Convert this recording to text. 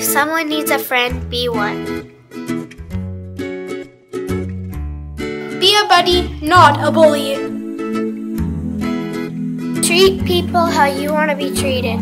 If someone needs a friend, be one. Be a buddy, not a bully. Treat people how you want to be treated.